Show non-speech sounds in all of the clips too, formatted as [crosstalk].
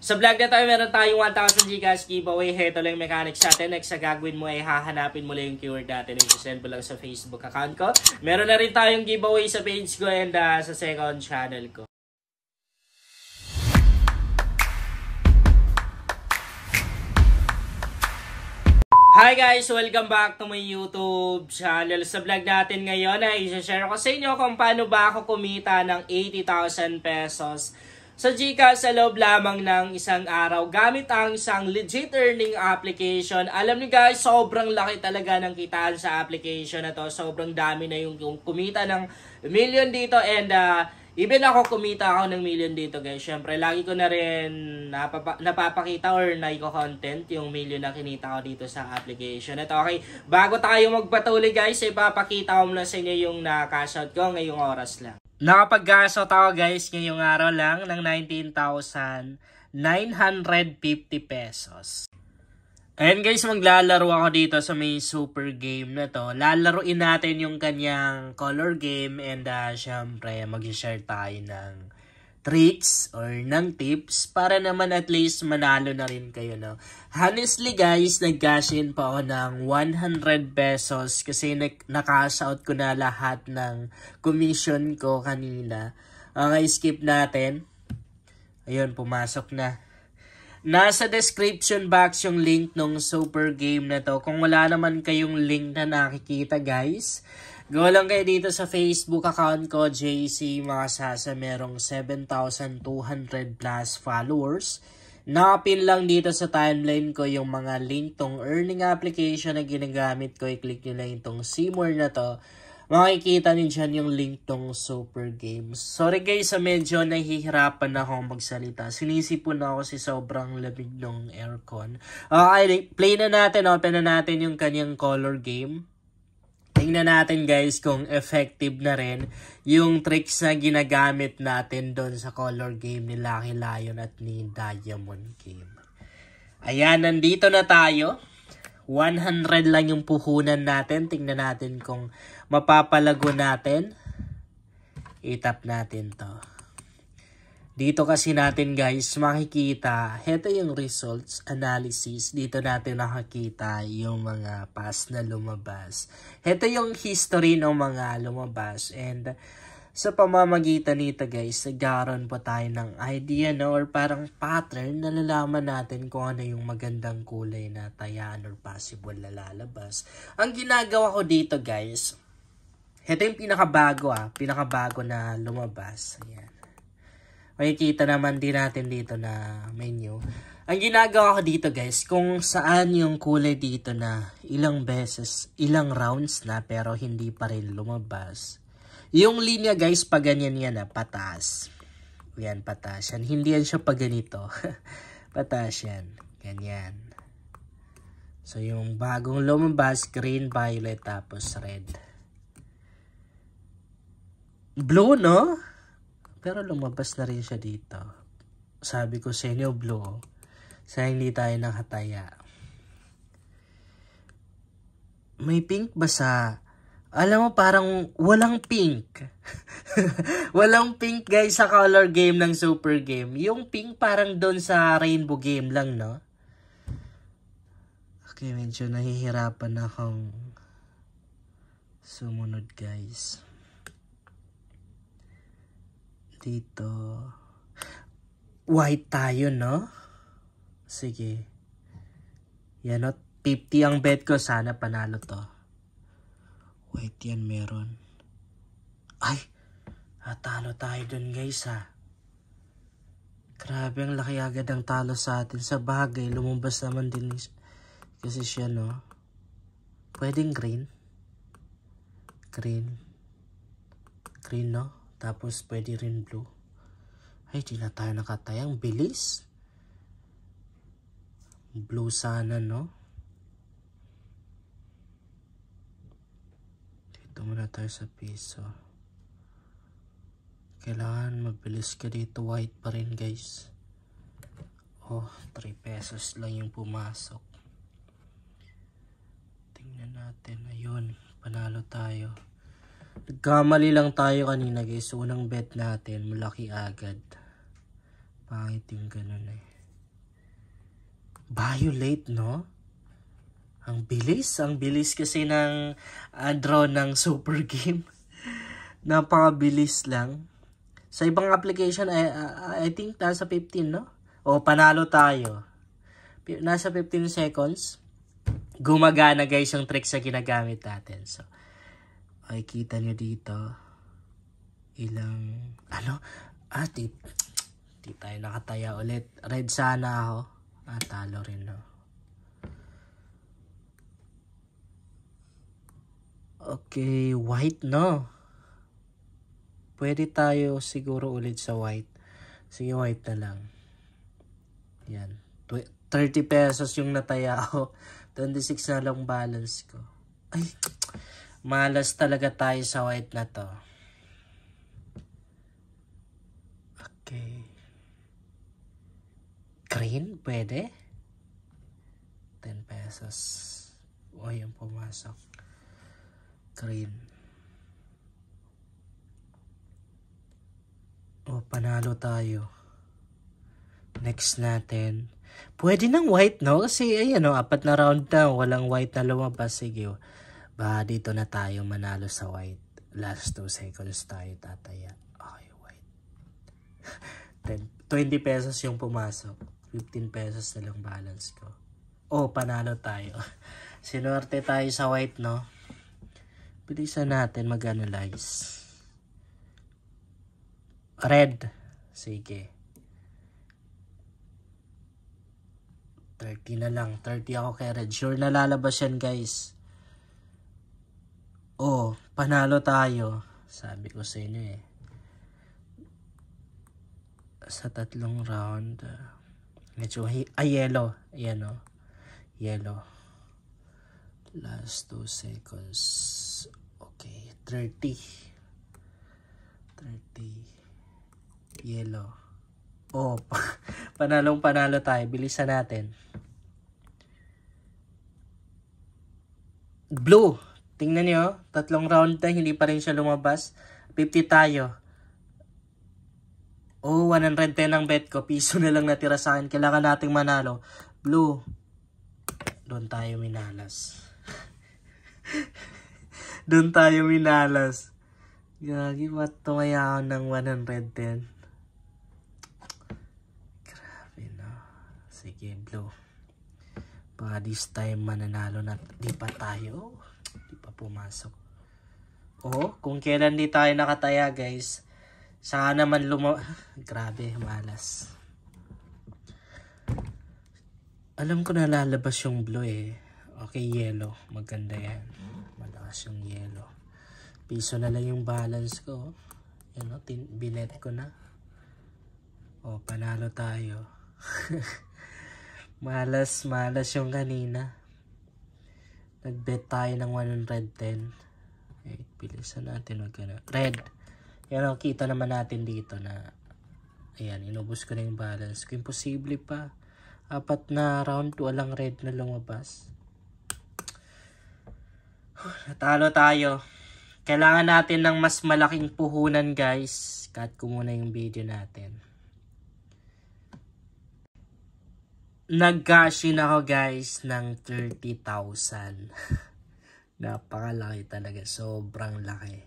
Sa vlog na tayo, meron tayong 1,000 Gcash giveaway. Heto lang mechanics natin. Next sa gagawin mo ay hahanapin mo lang yung keyword natin. Yung send mo lang sa Facebook account ko. Meron na rin tayong giveaway sa page ko and uh, sa second channel ko. Hi guys! Welcome back to my YouTube channel. Sa vlog natin ngayon ay i-share ko sa inyo kung paano ba ako kumita ng 80,000 pesos sa Gcash sa loob lamang ng isang araw gamit ang isang legit earning application. Alam niyo guys, sobrang laki talaga ng kitaan sa application na to. Sobrang dami na yung, yung kumita ng million dito and uh, Even ako kumita ako ng million dito guys. Syempre, lagi ko na rin napapa- napapakita or naiko-content yung million na kinita ko dito sa application. Ito okay, bago tayo magpatuloy guys, ipapakita ko muna sa inyo yung na-cash ko ngayong oras lang. Nakapag-cash out ako guys ngayong araw lang ng 19,950 pesos. Ayan guys, maglalaro ako dito sa may super game na to. Lalaroin natin yung kanyang color game and uh, syempre mag-share tayo ng tricks or ng tips para naman at least manalo na rin kayo. No? Honestly guys, nag-cash in pa ako ng 100 pesos kasi na-cash out ko na lahat ng commission ko kanina. Uh, skip natin. Ayun, pumasok na. Nasa description box yung link nung super game na to. Kung wala naman kayong link na nakikita guys, go lang kayo dito sa Facebook account ko, JC Makasasa. Merong 7,200 plus followers. Nakapin lang dito sa timeline ko yung mga link tong earning application na ginagamit ko. I-click nyo lang itong Seymour na to makikita niyo dyan yung link tong Super Games. Sorry guys, sa medyo nahihirapan na akong magsalita. Sinisipon na ako si sobrang lamig ng aircon. Okay, play na natin, open na natin yung kanyang color game. Tingnan natin guys kung effective na rin yung tricks na ginagamit natin doon sa color game ni Lucky Lion at ni Diamond Game. Ayan, nandito na tayo. 100 lang yung puhunan natin. Tingnan natin kung mapapalago natin. Itap natin to. Dito kasi natin guys makikita, heto yung results analysis. Dito natin nakakita yung mga past na lumabas. Heto yung history ng mga lumabas and sa pamamagitan nito guys, nagkaroon po tayo ng idea no, or parang pattern na lalaman natin kung ano yung magandang kulay na tayaan or possible na lalabas. Ang ginagawa ko dito guys, ito yung pinakabago ah, pinakabago na lumabas. Ayan. Makikita naman din natin dito na menu. Ang ginagawa ko dito guys, kung saan yung kulay dito na ilang beses, ilang rounds na pero hindi pa rin lumabas yung linya guys, pag ganyan yan na, ah, patas. Yan, patas yan. Hindi yan siya pag ganito. [laughs] patas yan. Ganyan. So, yung bagong lumabas, green, violet, tapos red. Blue, no? Pero lumabas na rin siya dito. Sabi ko sa inyo, blue. Sa hindi tayo nakataya. May pink ba sa alam mo, parang walang pink. [laughs] walang pink, guys, sa color game ng super game. Yung pink parang doon sa rainbow game lang, no? Okay, medyo nahihirapan akong sumunod, guys. Dito. White tayo, no? Sige. Yan, no? 50 ang bet ko. Sana panalo to. Wait, yan meron. Ay! Natalo tayo dun guys ha. Grabe ang laki agad ang talo sa atin. Sa bagay, lumabas naman din kasi siya no. Pwedeng green. Green. Green no. Tapos pwede rin blue. Ay, di na tayo nakatayang. Bilis. Blue sana no. Dito muna tayo sa piso. Kailangan mabilis ka dito. White pa rin guys. Oh, 3 pesos lang yung pumasok. Tingnan natin. Ayun, panalo tayo. Nagkamali lang tayo kanina guys. Unang bet natin, malaki agad. Pangit yung ganun eh. Violate, no? Ang bilis. Ang bilis kasi ng uh, draw ng super game. [laughs] Napakabilis lang. Sa ibang application, I, I, I think nasa 15, no? O, panalo tayo. Nasa 15 seconds. Gumagana guys yung trick sa ginagamit natin. So, ay kita nyo dito. Ilang, ano? Ah, di, di tayo nakataya ulit. Red sana ako. Ah, talo rin, no? Okay, white, no? Pwede tayo siguro ulit sa white. Sige, white na lang. Yan. 30 pesos yung nataya ako. 26 [laughs] na lang balance ko. Ay, malas talaga tayo sa white na to. Okay. Green, pwede? 10 pesos. O, yung pumasok. Green. O, panalo tayo. Next natin. Pwede ng white, no? Kasi, ayan, no? Apat na round na. Walang white na lumabas. Sige, ba dito na tayo manalo sa white. Last 2 seconds tayo tataya. Okay, white. [laughs] 10, 20 pesos yung pumasok. 15 pesos na lang balance ko. Oh, panalo tayo. [laughs] Sinorte tayo sa white, no? Bilisan natin mag-analyze. Red. Sige. 30 na lang. 30 ako kay Red. Sure na lalabas yan guys. Oh, panalo tayo. Sabi ko sa inyo eh. Sa tatlong round. Uh, medyo, ah, yellow. Ayan o. Oh. Yellow. Last 2 seconds. Okay, 30. 30 yellow. Oh, [laughs] panalong panalo tayo. Bilisan natin. Blue. Tingnan niyo, tatlong round na hindi pa rin siya lumabas. 50 tayo. Oh, 110 ang bet ko. Piso na lang natira sa akin. Kailangan nating manalo. Blue. Doon tayo minalas. [laughs] Doon tayo minalas. Gagi, ba't tumaya ako ng 110? Sige, blue. Baka this time mananalo na. Di pa tayo. Pumasok. Oh, kung kailan di tayo nakataya guys. Sana naman luma... [laughs] Grabe, malas. Alam ko na lalabas yung blue eh. Okay, yellow. Maganda yan. Malakas yung yellow. Piso na lang yung balance ko. Yan o, binet ko na. O, panalo tayo. [laughs] Malas, malas yung kanina. Nagbet tayo ng 110. Eh, bilisan natin. Red. Yan ang kita naman natin dito na ayan, inubos ko na yung balance ko. Imposible pa. Apat na round, walang red na lumabas. [sighs] Natalo tayo. Kailangan natin ng mas malaking puhunan guys. Cut ko muna yung video natin. Nag-cash ako guys ng 30,000. [laughs] Napakalaki talaga. Sobrang laki.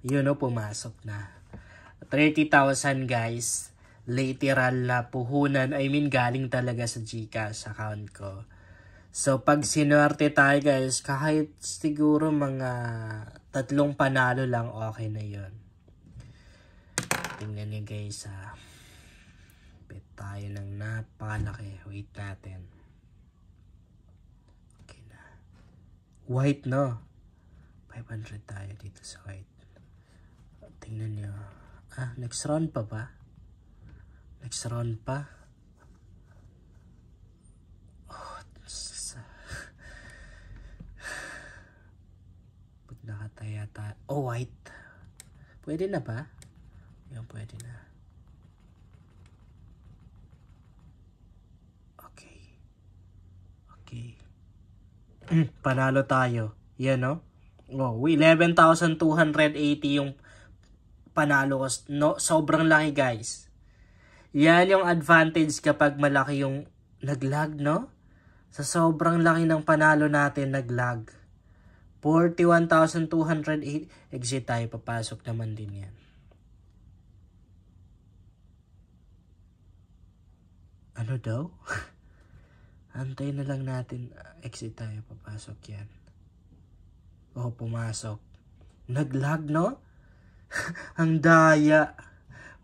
Yun o, pumasok na. 30,000 guys. Literal na puhunan. I mean, galing talaga sa Gcash account ko. So, pag sinuwerte tayo guys, kahit siguro mga tatlong panalo lang, okay na yun. Tingnan niyo guys ha tayo ng napakalaki. Wait natin. Okay na. White, no? 500 tayo dito sa white. Tingnan nyo. Ah, next round pa ba? Next round pa? Oh. Pag [sighs] nakataya tayo. Oh, white. Pwede na ba? Yan, pwede na. Okay. [clears throat] Panalo tayo. Yan, no? Oh, 11,280 yung panalo ko. No, sobrang laki, guys. Yan yung advantage kapag malaki yung Naglag, no? Sa sobrang laki ng panalo natin, naglag. 41,208. Exit tayo, papasok naman din yan. Ano daw? [laughs] Antay na lang natin. Exit tayo, papasok yan. Oh, pumasok. Naglag, no? [laughs] Ang daya.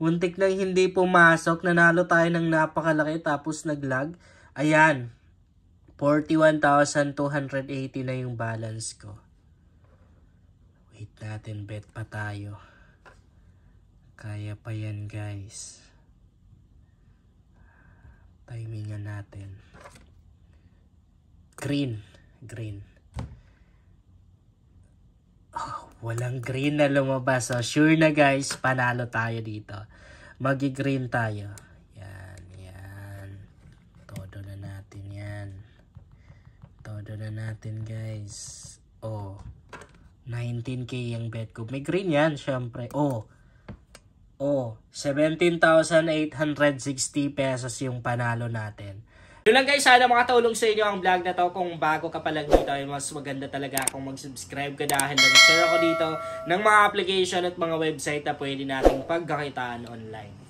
Muntik lang hindi pumasok. Nanalo tayo ng napakalaki tapos naglag. Ayan. 41,280 na yung balance ko. Wait natin, bet pa tayo. Kaya pa yan, guys. Timingan natin. Green. Green. Oh, walang green na lumabas. So, sure na guys, panalo tayo dito. Magi-green tayo. Yan, yan. Todo na natin yan. Todo na natin guys. Oh, 19k yung bet ko. May green yan, syempre. Oh, oh, 17,860 pesos yung panalo natin. Yun lang guys, sana makatulong sa inyo ang vlog na to. Kung bago ka pa lang dito, ay mas maganda talaga kung mag-subscribe ka dahil nag-share ako dito ng mga application at mga website na pwede nating pagkakitaan online.